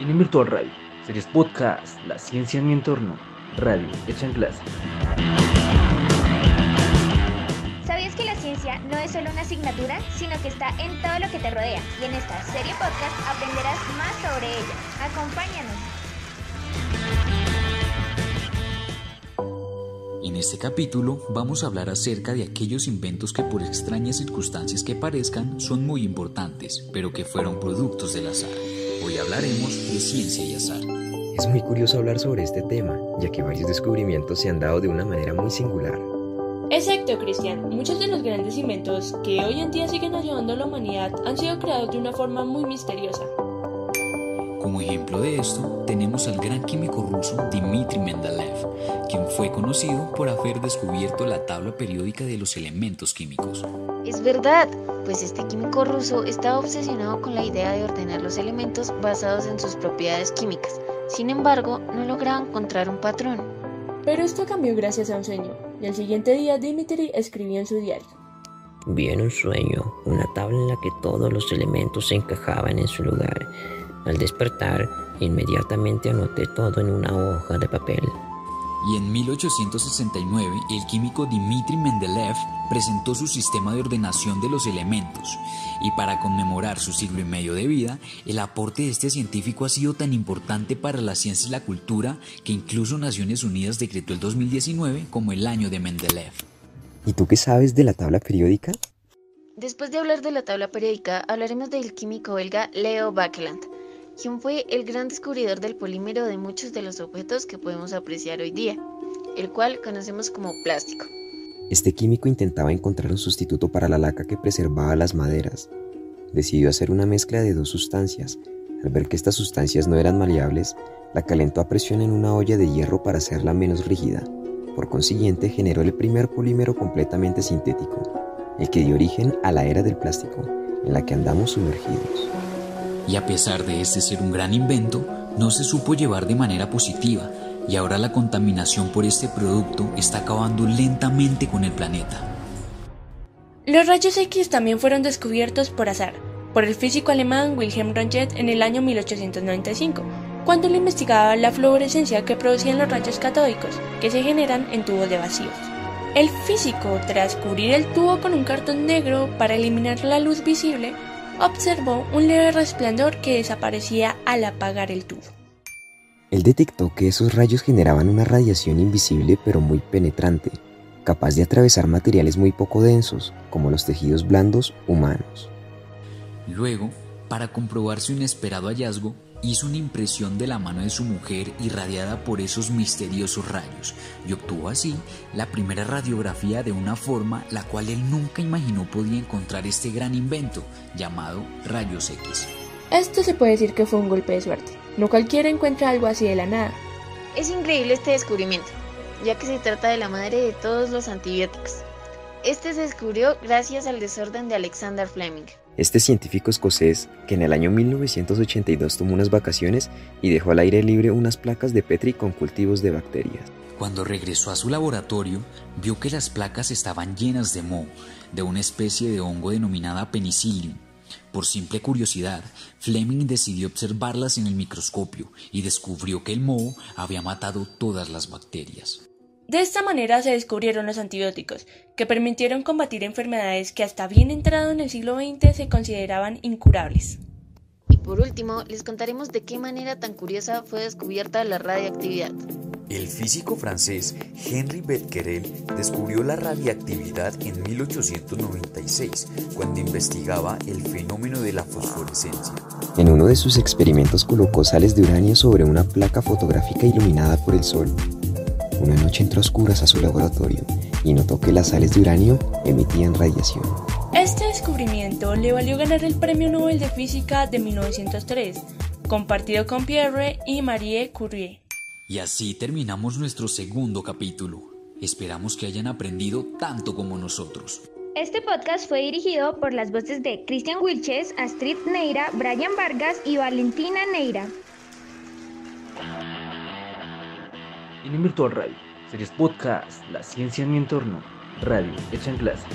En Virtual Radio, series podcast, la ciencia en mi entorno, radio hecha en clase. ¿Sabías que la ciencia no es solo una asignatura, sino que está en todo lo que te rodea? Y en esta serie podcast aprenderás más sobre ella. Acompáñanos. En este capítulo vamos a hablar acerca de aquellos inventos que por extrañas circunstancias que parezcan son muy importantes, pero que fueron productos del azar. Hoy hablaremos de ciencia y azar. Es muy curioso hablar sobre este tema, ya que varios descubrimientos se han dado de una manera muy singular. Exacto, Cristian. Muchos de los grandes inventos que hoy en día siguen ayudando a la humanidad han sido creados de una forma muy misteriosa. Como ejemplo de esto, tenemos al gran químico ruso Dmitry Mendeleev, quien fue conocido por haber descubierto la tabla periódica de los elementos químicos. Es verdad, pues este químico ruso estaba obsesionado con la idea de ordenar los elementos basados en sus propiedades químicas. Sin embargo, no lograba encontrar un patrón. Pero esto cambió gracias a un sueño, y al siguiente día Dmitry escribió en su diario. Vi en un sueño una tabla en la que todos los elementos se encajaban en su lugar. Al despertar, inmediatamente anoté todo en una hoja de papel. Y en 1869, el químico Dmitry Mendeleev presentó su sistema de ordenación de los elementos. Y para conmemorar su siglo y medio de vida, el aporte de este científico ha sido tan importante para la ciencia y la cultura que incluso Naciones Unidas decretó el 2019 como el año de Mendeleev. ¿Y tú qué sabes de la tabla periódica? Después de hablar de la tabla periódica, hablaremos del químico belga Leo Baekeland quien fue el gran descubridor del polímero de muchos de los objetos que podemos apreciar hoy día, el cual conocemos como plástico. Este químico intentaba encontrar un sustituto para la laca que preservaba las maderas. Decidió hacer una mezcla de dos sustancias. Al ver que estas sustancias no eran maleables, la calentó a presión en una olla de hierro para hacerla menos rígida. Por consiguiente, generó el primer polímero completamente sintético, el que dio origen a la era del plástico, en la que andamos sumergidos y a pesar de este ser un gran invento, no se supo llevar de manera positiva y ahora la contaminación por este producto está acabando lentamente con el planeta. Los rayos X también fueron descubiertos por azar, por el físico alemán Wilhelm Röntgen en el año 1895, cuando le investigaba la fluorescencia que producían los rayos catódicos, que se generan en tubos de vacíos. El físico, tras cubrir el tubo con un cartón negro para eliminar la luz visible, observó un leve resplandor que desaparecía al apagar el tubo. Él detectó que esos rayos generaban una radiación invisible pero muy penetrante, capaz de atravesar materiales muy poco densos, como los tejidos blandos humanos. Luego, para comprobar su inesperado hallazgo, hizo una impresión de la mano de su mujer irradiada por esos misteriosos rayos y obtuvo así la primera radiografía de una forma la cual él nunca imaginó podía encontrar este gran invento llamado rayos X. Esto se puede decir que fue un golpe de suerte. No cualquiera encuentra algo así de la nada. Es increíble este descubrimiento, ya que se trata de la madre de todos los antibióticos. Este se descubrió gracias al desorden de Alexander Fleming. Este científico escocés, que en el año 1982 tomó unas vacaciones y dejó al aire libre unas placas de Petri con cultivos de bacterias. Cuando regresó a su laboratorio, vio que las placas estaban llenas de moho, de una especie de hongo denominada penicillium. Por simple curiosidad, Fleming decidió observarlas en el microscopio y descubrió que el moho había matado todas las bacterias. De esta manera se descubrieron los antibióticos, que permitieron combatir enfermedades que hasta bien entrado en el siglo XX se consideraban incurables. Y por último, les contaremos de qué manera tan curiosa fue descubierta la radioactividad. El físico francés Henri Becquerel descubrió la radiactividad en 1896, cuando investigaba el fenómeno de la fosforescencia. En uno de sus experimentos colocó sales de uranio sobre una placa fotográfica iluminada por el sol. Una noche entró a oscuras a su laboratorio y notó que las sales de uranio emitían radiación. Este descubrimiento le valió ganar el Premio Nobel de Física de 1903, compartido con Pierre y Marie Curie. Y así terminamos nuestro segundo capítulo. Esperamos que hayan aprendido tanto como nosotros. Este podcast fue dirigido por las voces de Cristian Wilches, Astrid Neira, Brian Vargas y Valentina Neira. En Virtual Radio, series podcast, la ciencia en mi entorno, radio hecha en clase.